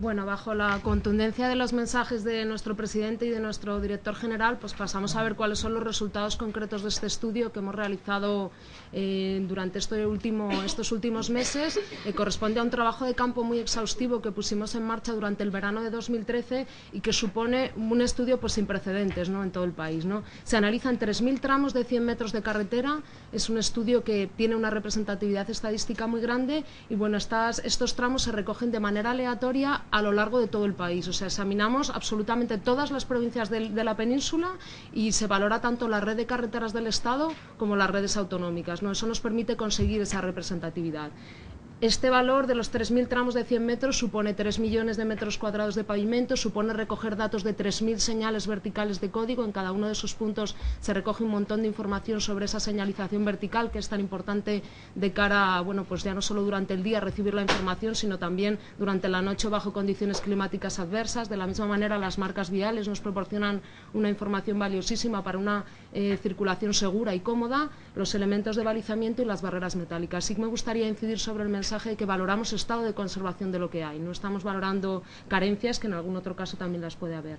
Bueno, bajo la contundencia de los mensajes de nuestro presidente y de nuestro director general, pues pasamos a ver cuáles son los resultados concretos de este estudio que hemos realizado eh, durante este estos últimos meses. Eh, corresponde a un trabajo de campo muy exhaustivo que pusimos en marcha durante el verano de 2013 y que supone un estudio pues, sin precedentes ¿no? en todo el país. ¿no? Se analizan 3.000 tramos de 100 metros de carretera. Es un estudio que tiene una representatividad estadística muy grande y bueno, estas, estos tramos se recogen de manera aleatoria a lo largo de todo el país. O sea, examinamos absolutamente todas las provincias de, de la península y se valora tanto la red de carreteras del Estado como las redes autonómicas. ¿no? Eso nos permite conseguir esa representatividad. Este valor de los 3.000 tramos de 100 metros supone 3 millones de metros cuadrados de pavimento, supone recoger datos de 3.000 señales verticales de código. En cada uno de esos puntos se recoge un montón de información sobre esa señalización vertical que es tan importante de cara, bueno, pues ya no solo durante el día recibir la información, sino también durante la noche bajo condiciones climáticas adversas. De la misma manera, las marcas viales nos proporcionan una información valiosísima para una eh, circulación segura y cómoda, los elementos de balizamiento y las barreras metálicas. Sí que me gustaría incidir sobre el mensaje mensaje de que valoramos estado de conservación de lo que hay. No estamos valorando carencias, que en algún otro caso también las puede haber.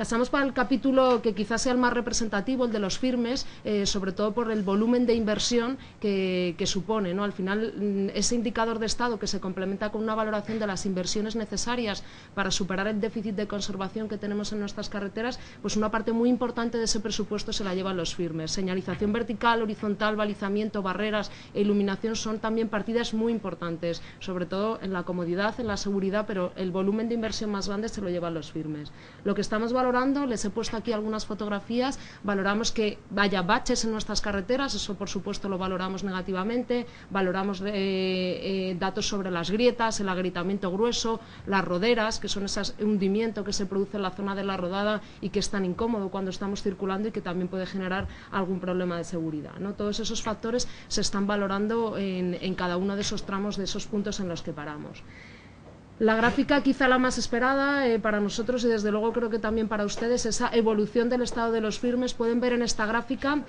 Pasamos para el capítulo que quizás sea el más representativo, el de los firmes, eh, sobre todo por el volumen de inversión que, supone. ¿no? Al final, mm, ese indicador de estado que se complementa con una valoración de las inversiones necesarias para superar el déficit de conservación que tenemos en nuestras carreteras, pues una parte muy importante de ese presupuesto se la llevan los firmes. Señalización vertical, horizontal, balizamiento, barreras e iluminación son también partidas muy importantes, sobre todo en la comodidad, en la seguridad, pero el volumen de inversión más grande se lo llevan los firmes. Lo que estamos valorando valorando, les he puesto aquí algunas fotografías, valoramos que vaya baches en nuestras carreteras, eso por supuesto lo valoramos negativamente, valoramos eh, eh, datos sobre las grietas, el agrietamiento grueso, las roderas, que son ese hundimiento que se produce en la zona de la rodada y que es tan incómodo cuando estamos circulando y que también puede generar algún problema de seguridad. ¿no? Todos esos factores se están valorando en, en cada uno de esos tramos, de esos puntos en los que paramos. La gráfica quizá la más esperada eh, para nosotros y desde luego creo que también para ustedes, esa evolución del estado de los firmes. Pueden ver en esta gráfica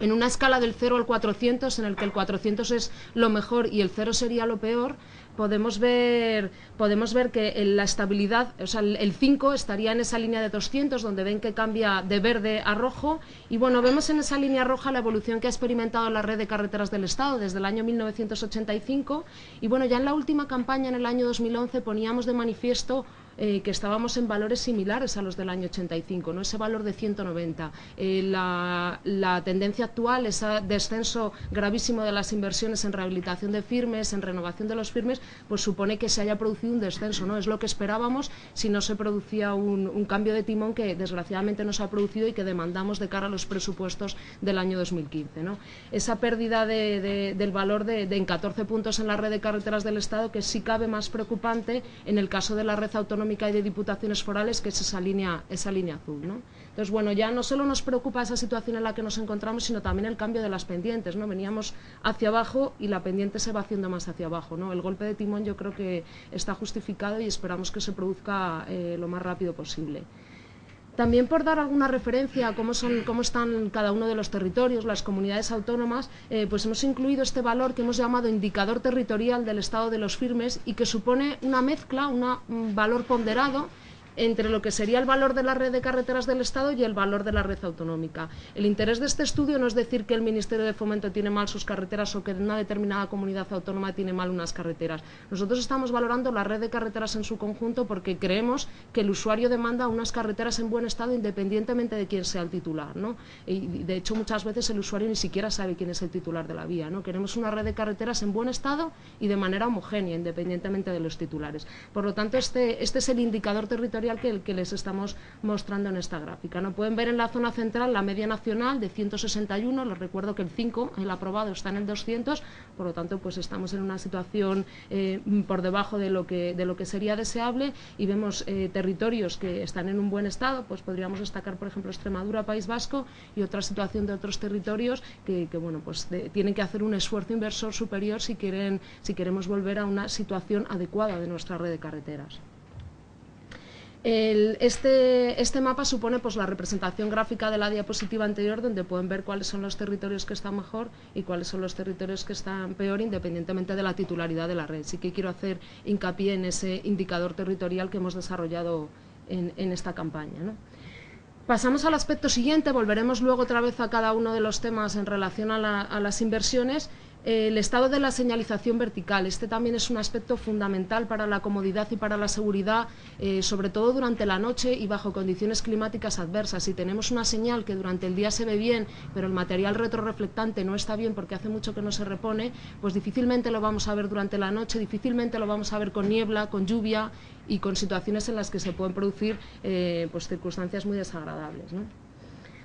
en una escala del 0 al 400, en el que el 400 es lo mejor y el 0 sería lo peor, podemos ver, podemos ver que la estabilidad, o sea, el 5 estaría en esa línea de 200, donde ven que cambia de verde a rojo. Y bueno, vemos en esa línea roja la evolución que ha experimentado la red de carreteras del Estado desde el año 1985. Y bueno, ya en la última campaña, en el año 2011, poníamos de manifiesto eh, que estábamos en valores similares a los del año 85, ¿no? ese valor de 190. Eh, la, tendencia actual, ese descenso gravísimo de las inversiones en rehabilitación de firmes, en renovación de los firmes, pues supone que se haya producido un descenso. ¿no? Es lo que esperábamos si no se producía un, cambio de timón que desgraciadamente no se ha producido y que demandamos de cara a los presupuestos del año 2015. ¿no? Esa pérdida de, del valor de, de en 14 puntos en la red de carreteras del Estado, que sí cabe más preocupante en el caso de la red autonómica y de diputaciones forales, que es esa línea, esa línea azul. ¿no? Entonces, bueno, ya no solo nos preocupa esa situación en la que nos encontramos, sino también el cambio de las pendientes. ¿no? Veníamos hacia abajo y la pendiente se va haciendo más hacia abajo. ¿no? El golpe de timón yo creo que está justificado y esperamos que se produzca eh, lo más rápido posible. También por dar alguna referencia a cómo, son, cómo están cada uno de los territorios, las comunidades autónomas, eh, pues hemos incluido este valor que hemos llamado indicador territorial del estado de los firmes y que supone una mezcla, una, un valor ponderado entre lo que sería el valor de la red de carreteras del Estado y el valor de la red autonómica. El interés de este estudio no es decir que el Ministerio de Fomento tiene mal sus carreteras o que una determinada comunidad autónoma tiene mal unas carreteras. Nosotros estamos valorando la red de carreteras en su conjunto porque creemos que el usuario demanda unas carreteras en buen estado independientemente de quién sea el titular. ¿no? Y de hecho muchas veces el usuario ni siquiera sabe quién es el titular de la vía. ¿no? Queremos una red de carreteras en buen estado y de manera homogénea, independientemente de los titulares. Por lo tanto, este, este es el indicador territorial que, el que les estamos mostrando en esta gráfica. ¿no? Pueden ver en la zona central la media nacional de 161, les recuerdo que el 5, el aprobado, está en el 200, por lo tanto pues estamos en una situación eh, por debajo de lo, que, sería deseable y vemos eh, territorios que están en un buen estado, pues podríamos destacar por ejemplo Extremadura, País Vasco y otra situación de otros territorios que, bueno, pues tienen que hacer un esfuerzo inversor superior si, quieren, si queremos volver a una situación adecuada de nuestra red de carreteras. Este, este, mapa supone pues, la representación gráfica de la diapositiva anterior, donde pueden ver cuáles son los territorios que están mejor y cuáles son los territorios que están peor, independientemente de la titularidad de la red. Sí que quiero hacer hincapié en ese indicador territorial que hemos desarrollado en, esta campaña. Pasamos al aspecto siguiente, volveremos luego otra vez a cada uno de los temas en relación a las inversiones el estado de la señalización vertical. Este también es un aspecto fundamental para la comodidad y para la seguridad, eh, sobre todo durante la noche y bajo condiciones climáticas adversas. Si tenemos una señal que durante el día se ve bien, pero el material retroreflectante no está bien porque hace mucho que no se repone, pues difícilmente lo vamos a ver durante la noche, difícilmente lo vamos a ver con niebla, con lluvia y con situaciones en las que se pueden producir eh, pues, circunstancias muy desagradables.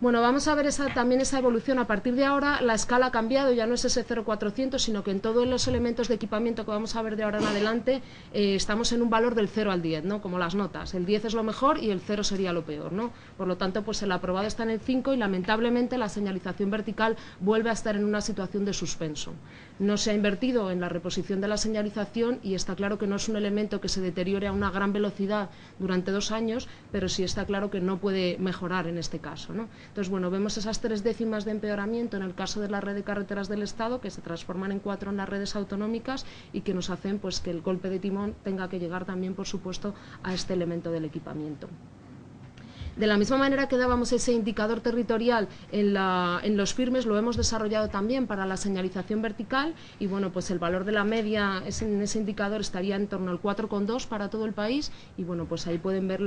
Bueno, vamos a ver esa, también esa evolución. A partir de ahora la escala ha cambiado, ya no es ese 0,400, sino que en todos los elementos de equipamiento que vamos a ver de ahora en adelante eh, estamos en un valor del 0 al 10, ¿no? como las notas. El 10 es lo mejor y el 0 sería lo peor. ¿no? Por lo tanto, pues el aprobado está en el 5 y lamentablemente la señalización vertical vuelve a estar en una situación de suspenso. No se ha invertido en la reposición de la señalización y está claro que no es un elemento que se deteriore a una gran velocidad durante dos años, pero sí está claro que no puede mejorar en este caso. ¿no? Entonces, bueno, vemos esas tres décimas de empeoramiento en el caso de la red de carreteras del Estado, que se transforman en cuatro en las redes autonómicas y que nos hacen pues, que el golpe de timón tenga que llegar también, por supuesto, a este elemento del equipamiento. De la misma manera que dábamos ese indicador territorial en, los firmes, lo hemos desarrollado también para la señalización vertical y bueno, pues el valor de la media en ese indicador estaría en torno al 4,2 para todo el país y bueno, pues ahí pueden ver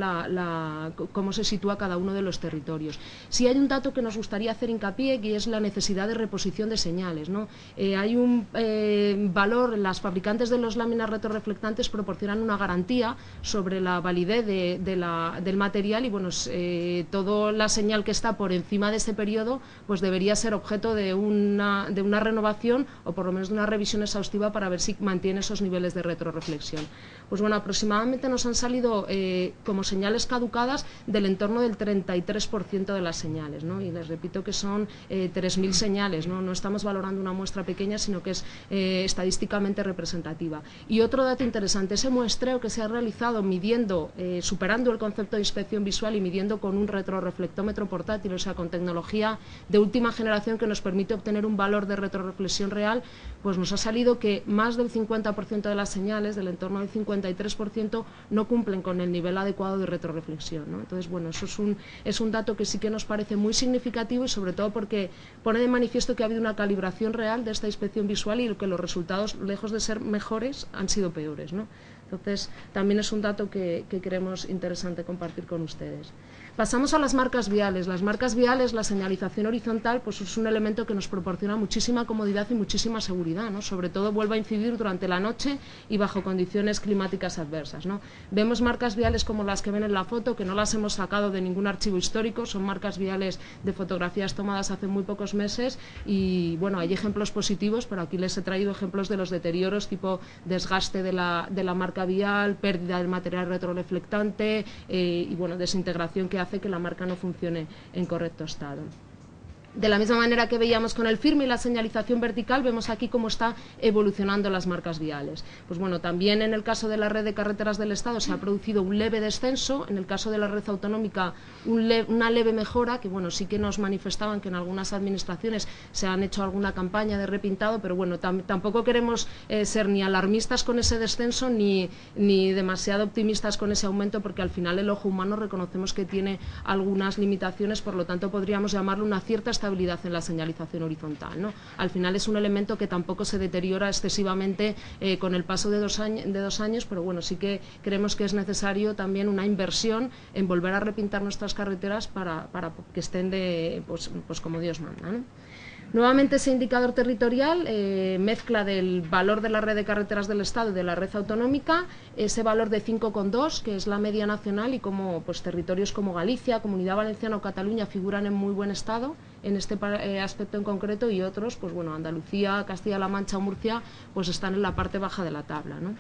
cómo se sitúa cada uno de los territorios. Si hay un dato que nos gustaría hacer hincapié y es la necesidad de reposición de señales. ¿no? Eh, hay un eh, valor, las fabricantes de los láminas retroreflectantes proporcionan una garantía sobre la validez del material y bueno, toda la señal que está por encima de ese periodo pues debería ser objeto de una, de una renovación o por lo menos de una revisión exhaustiva para ver si mantiene esos niveles de retroreflexión. Pues bueno, aproximadamente nos han salido eh, como señales caducadas del entorno del 33% de las señales, ¿no? y les repito que son 3.000 eh, señales, ¿no? no estamos valorando una muestra pequeña, sino que es estadísticamente representativa. Y otro dato interesante, ese muestreo que se ha realizado midiendo, superando el concepto de inspección visual y midiendo con un retroreflectómetro portátil, o sea, con tecnología de última generación que nos permite obtener un valor de retroreflexión real, pues nos ha salido que más del 50% de las señales, del entorno del 53%, no cumplen con el nivel adecuado de retroreflexión. Entonces, bueno, eso es un, dato que sí que nos parece muy significativo y sobre todo porque pone de manifiesto que ha habido una calibración real de esta inspección visual y que los resultados, lejos de ser mejores, han sido peores. Entonces, también es un dato que, que creemos interesante compartir con ustedes. Pasamos a las marcas viales. Las marcas viales, la señalización horizontal, pues es un elemento que nos proporciona muchísima comodidad y muchísima seguridad, ¿no? Sobre todo vuelve a incidir durante la noche y bajo condiciones climáticas adversas, ¿no? Vemos marcas viales como las que ven en la foto, que no las hemos sacado de ningún archivo histórico, son marcas viales de fotografías tomadas hace muy pocos meses y, bueno, hay ejemplos positivos, pero aquí les he traído ejemplos de los deterioros tipo desgaste de la, de la marca vial, pérdida del material retroreflectante eh, y, bueno, desintegración que hace que la marca no funcione en correcto estado. De la misma manera que veíamos con el firme y la señalización vertical, vemos aquí cómo está evolucionando las marcas viales. Pues bueno, también en el caso de la red de carreteras del Estado se ha producido un leve descenso, en el caso de la red autonómica una leve mejora, que bueno, sí que nos manifestaban que en algunas administraciones se han hecho alguna campaña de repintado, pero bueno, tampoco queremos eh, ser ni alarmistas con ese descenso ni, ni demasiado optimistas con ese aumento, porque al final el ojo humano reconocemos que tiene algunas limitaciones, por lo tanto podríamos llamarlo una cierta estabilidad en la señalización horizontal. ¿no? Al final es un elemento que tampoco se deteriora excesivamente eh, con el paso de dos, años, de dos años, pero bueno, sí que creemos que es necesario también una inversión en volver a repintar nuestras carreteras para, que estén de, pues, pues como Dios manda. ¿no? Nuevamente ese indicador territorial eh, mezcla del valor de la red de carreteras del Estado y de la red autonómica, ese valor de 5,2, que es la media nacional, y como pues, territorios como Galicia, Comunidad Valenciana o Cataluña figuran en muy buen estado en este eh, aspecto en concreto y otros, pues bueno, Andalucía, Castilla-La Mancha o Murcia, pues están en la parte baja de la tabla. ¿no?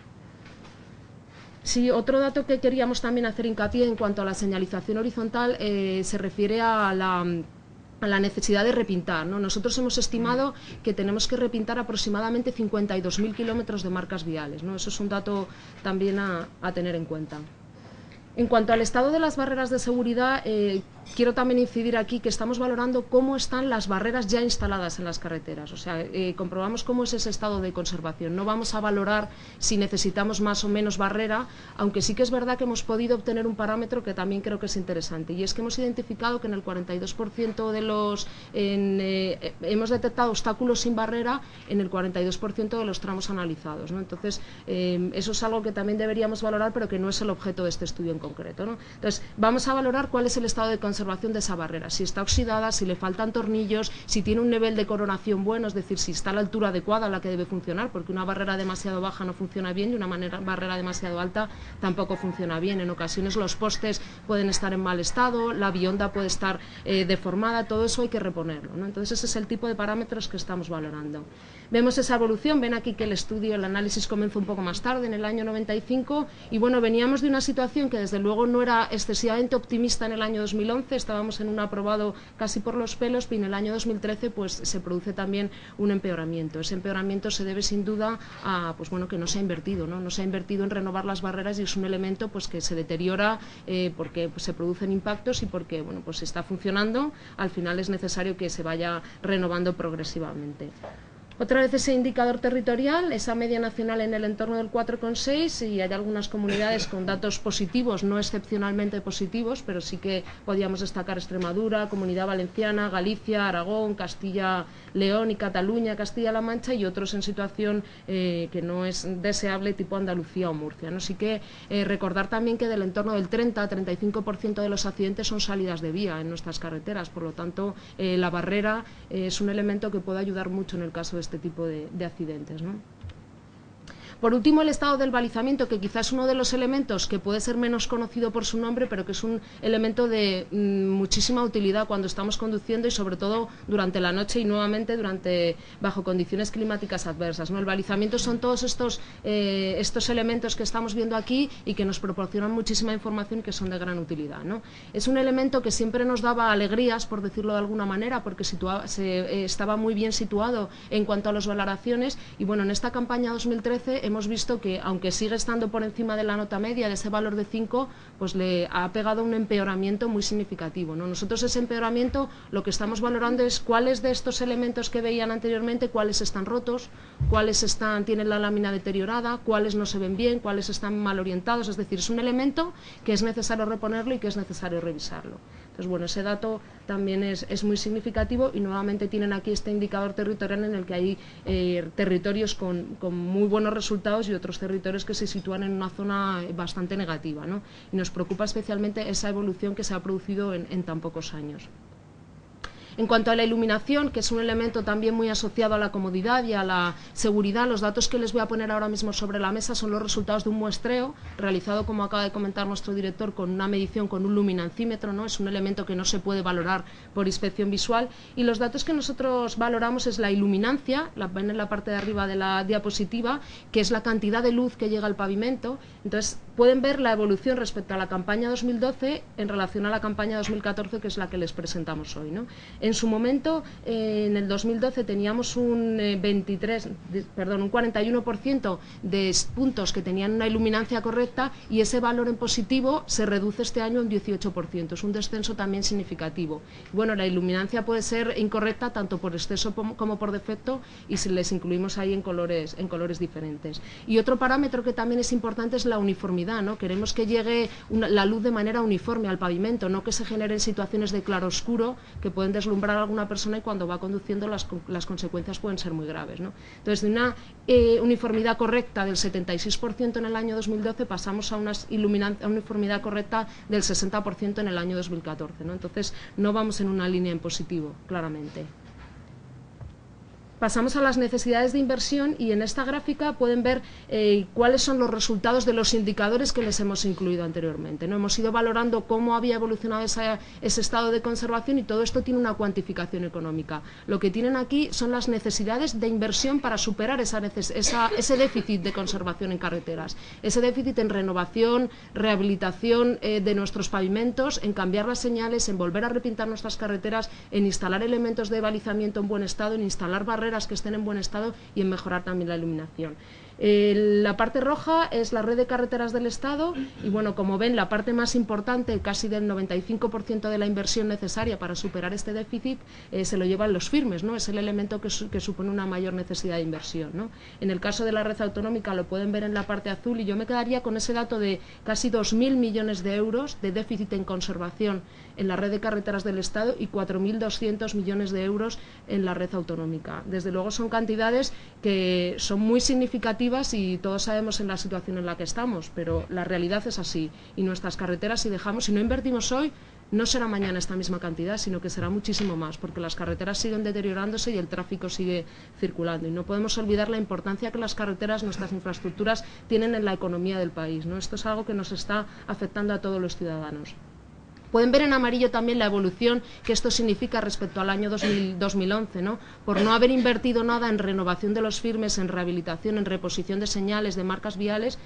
Sí, otro dato que queríamos también hacer hincapié en cuanto a la señalización horizontal eh, se refiere a la a la necesidad de repintar. ¿no? Nosotros hemos estimado que tenemos que repintar aproximadamente 52.000 kilómetros de marcas viales. ¿no? Eso es un dato también a, tener en cuenta. En cuanto al estado de las barreras de seguridad, eh, quiero también incidir aquí que estamos valorando cómo están las barreras ya instaladas en las carreteras. O sea, eh, comprobamos cómo es ese estado de conservación. No vamos a valorar si necesitamos más o menos barrera, aunque sí que es verdad que hemos podido obtener un parámetro que también creo que es interesante. Y es que hemos identificado que en el 42% de los... Eh, hemos detectado obstáculos sin barrera en el 42% de los tramos analizados. Entonces, eso es algo que también deberíamos valorar, pero que no es el objeto de este estudio concreto. ¿no? Entonces, vamos a valorar cuál es el estado de conservación de esa barrera, si está oxidada, si le faltan tornillos, si tiene un nivel de coronación bueno, es decir, si está a la altura adecuada a la que debe funcionar, porque una barrera demasiado baja no funciona bien y una barrera demasiado alta tampoco funciona bien. En ocasiones los postes pueden estar en mal estado, la bionda puede estar eh, deformada, todo eso hay que reponerlo. Entonces, ese es el tipo de parámetros que estamos valorando. Vemos esa evolución, ven aquí que el estudio, el análisis comenzó un poco más tarde, en el año 95, y bueno, veníamos de una situación que desde luego no era excesivamente optimista en el año 2011, estábamos en un aprobado casi por los pelos, y en el año 2013 pues se produce también un empeoramiento. Ese empeoramiento se debe sin duda a pues bueno que no se ha invertido, ¿no? se ha invertido en renovar las barreras y es un elemento pues que se deteriora eh, porque pues, se producen impactos y porque bueno pues está funcionando, al final es necesario que se vaya renovando progresivamente. Otra vez ese indicador territorial, esa media nacional en el entorno del 4,6 y hay algunas comunidades con datos positivos, no excepcionalmente positivos, pero sí que podíamos destacar Extremadura, Comunidad Valenciana, Galicia, Aragón, Castilla, León y Cataluña, Castilla-La Mancha y otros en situación eh, que no es deseable tipo Andalucía o Murcia. ¿no? Así que eh, recordar también que del entorno del 30-35% de los accidentes son salidas de vía en nuestras carreteras, por lo tanto eh, la barrera es un elemento que puede ayudar mucho en el caso de este tipo de, de accidentes. ¿no? Por último, el estado del balizamiento, que quizás es uno de los elementos que puede ser menos conocido por su nombre, pero que es un elemento de mm, muchísima utilidad cuando estamos conduciendo y sobre todo durante la noche y nuevamente durante bajo condiciones climáticas adversas. ¿no? El balizamiento son todos estos, eh, estos elementos que estamos viendo aquí y que nos proporcionan muchísima información y que son de gran utilidad. ¿no? Es un elemento que siempre nos daba alegrías, por decirlo de alguna manera, porque se, eh, estaba muy bien situado en cuanto a las valoraciones y bueno, en esta campaña 2013 hemos visto que, aunque sigue estando por encima de la nota media, de ese valor de 5, pues le ha pegado un empeoramiento muy significativo. ¿no? Nosotros ese empeoramiento lo que estamos valorando es cuáles de estos elementos que veían anteriormente, cuáles están rotos, cuáles están, tienen la lámina deteriorada, cuáles no se ven bien, cuáles están mal orientados. Es decir, es un elemento que es necesario reponerlo y que es necesario revisarlo. Entonces, bueno, ese dato también es, muy significativo y nuevamente tienen aquí este indicador territorial en el que hay eh, territorios con, muy buenos resultados y otros territorios que se sitúan en una zona bastante negativa. ¿no? Y nos preocupa especialmente esa evolución que se ha producido en tan pocos años. En cuanto a la iluminación, que es un elemento también muy asociado a la comodidad y a la seguridad, los datos que les voy a poner ahora mismo sobre la mesa son los resultados de un muestreo realizado, como acaba de comentar nuestro director, con una medición con un luminancímetro, ¿no? es un elemento que no se puede valorar por inspección visual, y los datos que nosotros valoramos es la iluminancia, la ven en la parte de arriba de la diapositiva, que es la cantidad de luz que llega al pavimento. Entonces, pueden ver la evolución respecto a la campaña 2012 en relación a la campaña 2014, que es la que les presentamos hoy. ¿no? En su momento, eh, en el 2012, teníamos un 23, eh, perdón, un 41% de puntos que tenían una iluminancia correcta y ese valor en positivo se reduce este año un 18%. Es un descenso también significativo. Bueno, la iluminancia puede ser incorrecta tanto por exceso como por defecto y si les incluimos ahí en colores, en colores diferentes. Y otro parámetro que también es importante es la uniformidad. ¿no? Queremos que llegue la luz de manera uniforme al pavimento, no que se generen situaciones de claroscuro que pueden deslumbrar a alguna persona y cuando va conduciendo las, las consecuencias pueden ser muy graves. ¿no? Entonces, de una eh, uniformidad correcta del 76% en el año 2012 pasamos a una, a uniformidad correcta del 60% en el año 2014. ¿no? Entonces, no vamos en una línea en positivo, claramente. Pasamos a las necesidades de inversión y en esta gráfica pueden ver eh, cuáles son los resultados de los indicadores que les hemos incluido anteriormente. ¿no? Hemos ido valorando cómo había evolucionado ese estado de conservación y todo esto tiene una cuantificación económica. Lo que tienen aquí son las necesidades de inversión para superar ese déficit de conservación en carreteras, ese déficit en renovación, rehabilitación eh, de nuestros pavimentos, en cambiar las señales, en volver a repintar nuestras carreteras, en instalar elementos de balizamiento en buen estado, en instalar barreras que estén en buen estado y en mejorar también la iluminación. Eh, la parte roja es la red de carreteras del Estado y, bueno, como ven, la parte más importante, casi del 95% de la inversión necesaria para superar este déficit, eh, se lo llevan los firmes, ¿no? Es el elemento que, supone una mayor necesidad de inversión, ¿no? En el caso de la red autonómica lo pueden ver en la parte azul y yo me quedaría con ese dato de casi 2.000 millones de euros de déficit en conservación en la red de carreteras del Estado y 4.200 millones de euros en la red autonómica. Desde luego son cantidades que son muy significativas y todos sabemos en la situación en la que estamos, pero la realidad es así. Y nuestras carreteras, si dejamos, si no invertimos hoy, no será mañana esta misma cantidad, sino que será muchísimo más, porque las carreteras siguen deteriorándose y el tráfico sigue circulando. Y no podemos olvidar la importancia que las carreteras, nuestras infraestructuras, tienen en la economía del país. Esto es algo que nos está afectando a todos los ciudadanos. Pueden ver en amarillo también la evolución que esto significa respecto al año 2011, ¿no? Por no haber invertido nada en renovación de los firmes, en rehabilitación, en reposición de señales, de marcas viales,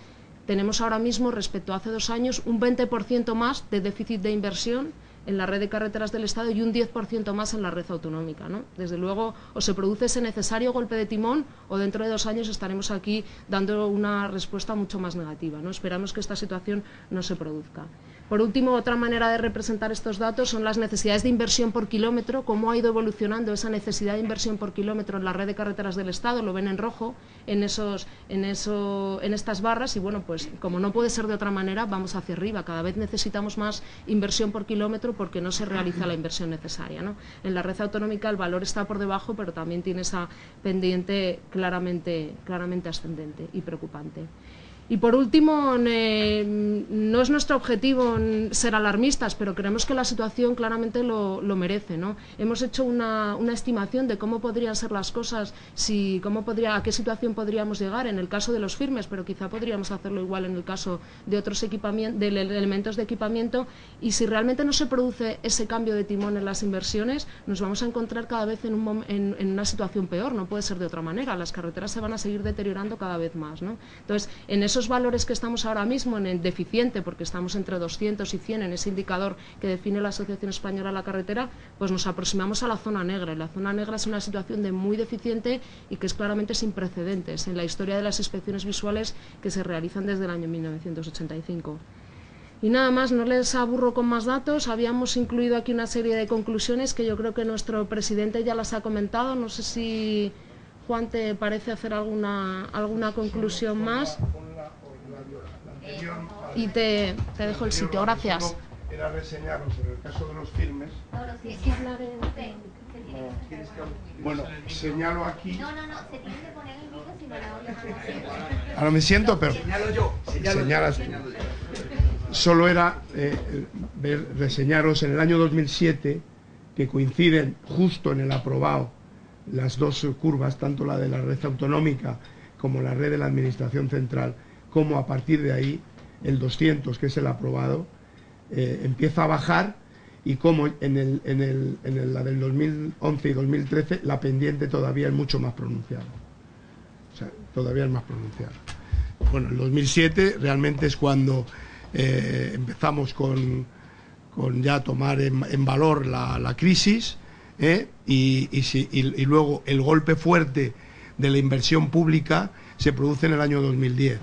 tenemos ahora mismo, respecto a hace dos años, un 20% más de déficit de inversión en la red de carreteras del Estado y un 10% más en la red autonómica. ¿no? Desde luego, o se produce ese necesario golpe de timón o dentro de dos años estaremos aquí dando una respuesta mucho más negativa. ¿no? Esperamos que esta situación no se produzca. Por último, otra manera de representar estos datos son las necesidades de inversión por kilómetro, cómo ha ido evolucionando esa necesidad de inversión por kilómetro en la red de carreteras del Estado, lo ven en rojo en, esos, en, eso, en estas barras y bueno, pues como no puede ser de otra manera, vamos hacia arriba. Cada vez necesitamos más inversión por kilómetro porque no se realiza la inversión necesaria. ¿no? En la red autonómica el valor está por debajo, pero también tiene esa pendiente claramente, claramente ascendente y preocupante. Y por último, no es nuestro objetivo ser alarmistas, pero creemos que la situación claramente lo, merece. ¿no? Hemos hecho una, estimación de cómo podrían ser las cosas, si, cómo podría, a qué situación podríamos llegar en el caso de los firmes, pero quizá podríamos hacerlo igual en el caso de otros de elementos de equipamiento. Y si realmente no se produce ese cambio de timón en las inversiones, nos vamos a encontrar cada vez en, un, en, una situación peor. No puede ser de otra manera. Las carreteras se van a seguir deteriorando cada vez más. ¿no? Entonces, en esos valores que estamos ahora mismo en el deficiente, porque estamos entre 200 y 100 en ese indicador que define la Asociación Española de la Carretera, pues nos aproximamos a la zona negra. Y la zona negra es una situación de muy deficiente y que es claramente sin precedentes en la historia de las inspecciones visuales que se realizan desde el año 1985. Y nada más, no les aburro con más datos. Habíamos incluido aquí una serie de conclusiones que yo creo que nuestro presidente ya las ha comentado. No sé si Juan te parece hacer alguna, alguna conclusión más. Y te, te dejo el sitio, gracias. Era reseñaros en el caso de los filmes. Bueno, señalo aquí. No, no, no, se tiene que poner el micro si no la Ahora me siento, pero. Señalo yo. Señalas tú. Solo era eh, ver, reseñaros en el año 2007 que coinciden justo en el aprobado las dos curvas, tanto la de la red autonómica como la red de la Administración Central, como a partir de ahí el 200, que es el aprobado, eh, empieza a bajar y como en, el, en, el, en la del 2011 y 2013 la pendiente todavía es mucho más pronunciada. O sea, todavía es más pronunciada. Bueno, el 2007 realmente es cuando eh, empezamos con, con, ya tomar en, valor la, crisis ¿eh? y, y luego el golpe fuerte de la inversión pública se produce en el año 2010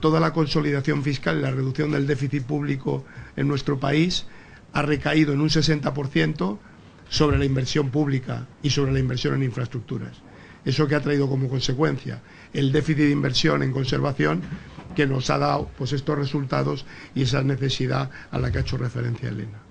toda la consolidación fiscal y la reducción del déficit público en nuestro país ha recaído en un 60% sobre la inversión pública y sobre la inversión en infraestructuras. Eso que ha traído como consecuencia el déficit de inversión en conservación que nos ha dado pues, estos resultados y esa necesidad a la que ha hecho referencia Elena.